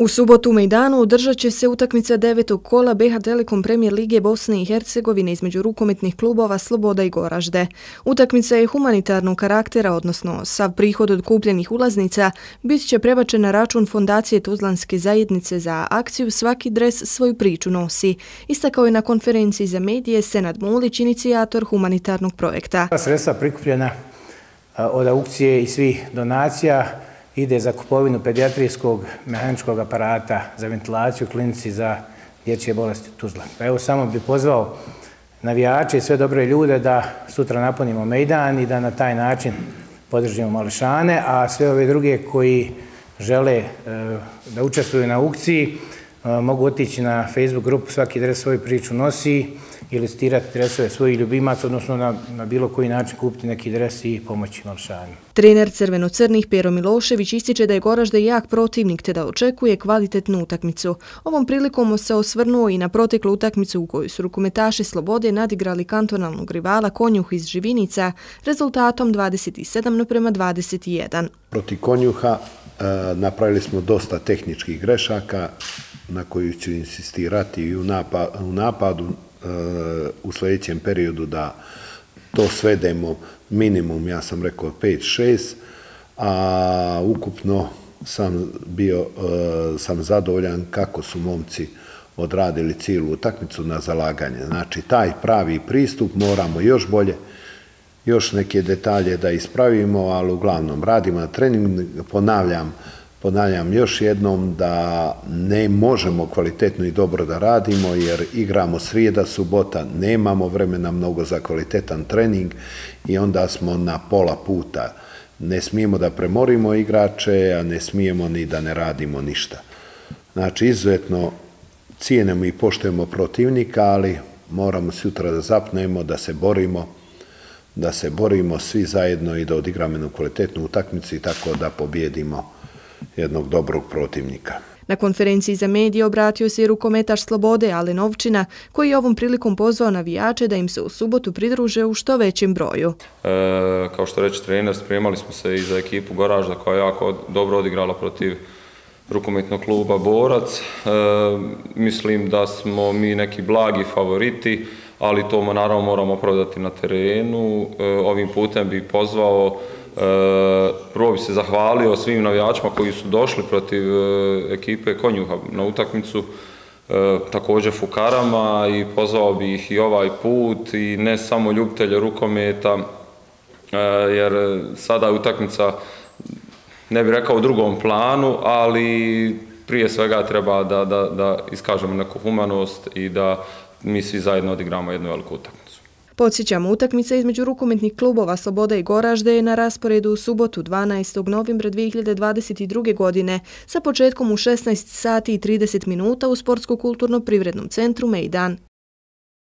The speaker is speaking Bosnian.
U subotu u Mejdanu održat će se utakmica devetog kola BH Telekom premijer Lige Bosne i Hercegovine između rukometnih klubova Sloboda i Goražde. Utakmica je humanitarnog karaktera, odnosno sav prihod od kupljenih ulaznica, bit će prebačen na račun Fondacije Tuzlanske zajednice za akciju Svaki dres svoju priču nosi. Istakao je na konferenciji za medije Senad Mulić, inicijator humanitarnog projekta. Sredstva prikupljena od aukcije i svih donacija ide za kupovinu pediatrijskog mehaničkog aparata za ventilaciju u klinici za dječje bolesti Tuzla. Pa evo samo bih pozvao navijače i sve dobre ljude da sutra napunimo Mejdan i da na taj način podržimo Mališane, a sve ove druge koji žele e, da učestvuju na aukciji mogu otići na Facebook grupu Svaki dres svoju priču nosi ili stirati dresove svojih ljubimaca, odnosno na, na bilo koji način kupiti neki dres i pomoći malšanju. Trener crveno-crnih Pero Milošević ističe da je Goražda jak protivnik te da očekuje kvalitetnu utakmicu. Ovom prilikom se osvrnuo i na proteklu utakmicu u kojoj su rukometaši Slobode nadigrali kantonalnog rivala Konjuh iz Živinica rezultatom 27 naprema 21. Proti Konjuha e, napravili smo dosta tehničkih grešaka na koju ću insistirati i u, u napadu e, u sljedećem periodu da to svedemo minimum, ja sam rekao 5-6, a ukupno sam bio e, sam zadovoljan kako su momci odradili cijelu utakmicu na zalaganje. Znači, taj pravi pristup moramo još bolje, još neke detalje da ispravimo, ali uglavnom radimo na trening, ponavljam, Ponavljam još jednom da ne možemo kvalitetno i dobro da radimo jer igramo srijeda, subota, nemamo vremena mnogo za kvalitetan trening i onda smo na pola puta. Ne smijemo da premorimo igrače, a ne smijemo ni da ne radimo ništa. Znači, izuzetno cijenemo i poštujemo protivnika, ali moramo sutra da zapnemo, da se borimo, da se borimo svi zajedno i da odigramo jednu kvalitetnu utakmicu i tako da pobjedimo jednog dobrog protivnika. Na konferenciji za medije obratio se i rukometaš Slobode Ale Novčina, koji je ovom prilikom pozvao navijače da im se u subotu pridruže u što većem broju. E, kao što reče trener, spremali smo se i za ekipu Goražda koja je jako dobro odigrala protiv rukometnog kluba Borac. E, mislim da smo mi neki blagi favoriti, ali to naravno moramo prodati na terenu. E, ovim putem bi pozvao E, prvo bi se zahvalio svim navijačima koji su došli protiv e, ekipe Konjuha na utakmicu, e, također Fukarama i pozvao bi ih i ovaj put i ne samo ljubitelje rukometa, jer sada je utakmica, ne bih rekao u drugom planu, ali prije svega treba da, da, da iskažemo neku humanost i da mi svi zajedno odigramo jednu veliku utakmicu. Podsjećamo, utakmica između rukometnih klubova Sloboda i Goražde je na rasporedu u subotu 12. novembra 2022. godine sa početkom u 16 sati i 30 minuta u Sportsko-kulturno-privrednom centru Mejdan.